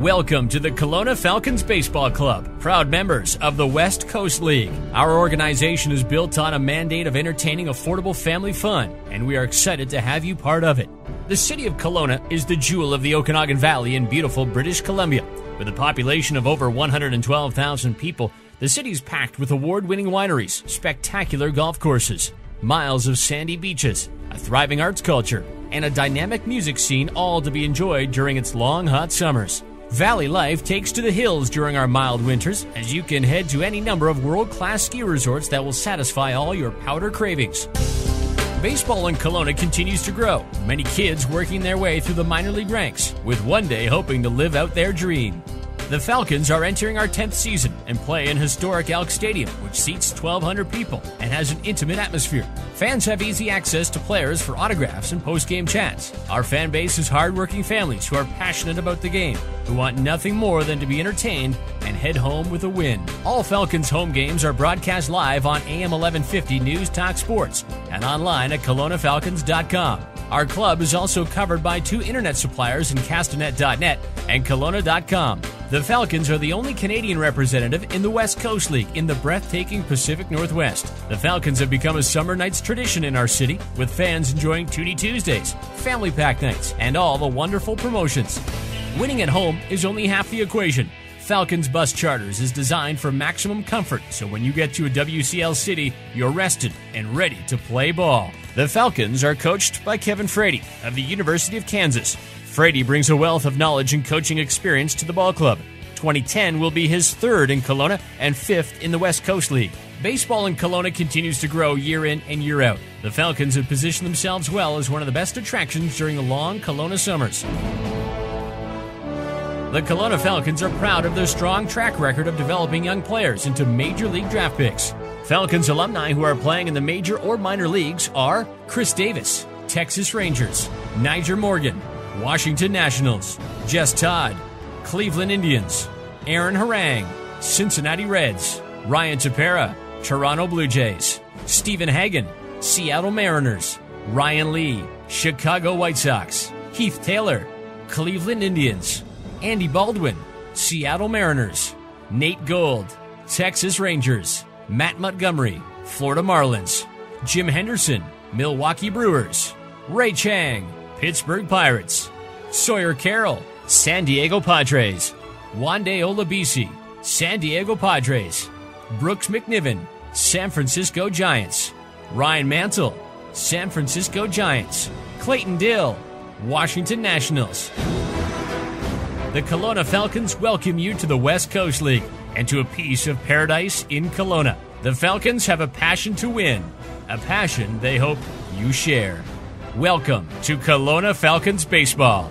Welcome to the Kelowna Falcons Baseball Club, proud members of the West Coast League. Our organization is built on a mandate of entertaining affordable family fun, and we are excited to have you part of it. The city of Kelowna is the jewel of the Okanagan Valley in beautiful British Columbia. With a population of over 112,000 people, the city is packed with award winning wineries, spectacular golf courses, miles of sandy beaches, a thriving arts culture, and a dynamic music scene, all to be enjoyed during its long, hot summers. Valley Life takes to the hills during our mild winters, as you can head to any number of world class ski resorts that will satisfy all your powder cravings. Baseball in Kelowna continues to grow, many kids working their way through the minor league ranks, with one day hoping to live out their dream. The Falcons are entering our 10th season and play in historic Elk Stadium, which seats 1,200 people and has an intimate atmosphere. Fans have easy access to players for autographs and post game chats. Our fan base is hardworking families who are passionate about the game, who want nothing more than to be entertained and head home with a win. All Falcons home games are broadcast live on AM 1150 News Talk Sports and online at kelownafalcons.com. Our club is also covered by two internet suppliers in Castanet.net and Kelowna.com. The Falcons are the only Canadian representative in the West Coast League in the breathtaking Pacific Northwest. The Falcons have become a summer night's tradition in our city, with fans enjoying Toonie Tuesdays, family pack nights, and all the wonderful promotions. Winning at home is only half the equation. Falcons Bus Charters is designed for maximum comfort, so when you get to a WCL city, you're rested and ready to play ball. The Falcons are coached by Kevin Frady of the University of Kansas. Frady brings a wealth of knowledge and coaching experience to the ball club. 2010 will be his third in Kelowna and fifth in the West Coast League. Baseball in Kelowna continues to grow year in and year out. The Falcons have positioned themselves well as one of the best attractions during the long Kelowna summers. The Kelowna Falcons are proud of their strong track record of developing young players into major league draft picks. Falcons alumni who are playing in the major or minor leagues are Chris Davis, Texas Rangers, Nyjer Morgan, Washington Nationals, Jess Todd, Cleveland Indians, Aaron Harang, Cincinnati Reds, Ryan Tepera, Toronto Blue Jays, Stephen Hagan, Seattle Mariners, Ryan Lee, Chicago White Sox, Heath Taylor, Cleveland Indians, Andy Baldwin, Seattle Mariners, Nate Gold, Texas Rangers, Matt Montgomery, Florida Marlins, Jim Henderson, Milwaukee Brewers, Ray Chang, Pittsburgh Pirates, Sawyer Carroll, San Diego Padres, Wande Olabisi, San Diego Padres, Brooks McNiven, San Francisco Giants, Ryan Mantle, San Francisco Giants, Clayton Dill, Washington Nationals. The Kelowna Falcons welcome you to the West Coast League and to a piece of paradise in Kelowna. The Falcons have a passion to win, a passion they hope you share. Welcome to Kelowna Falcons Baseball.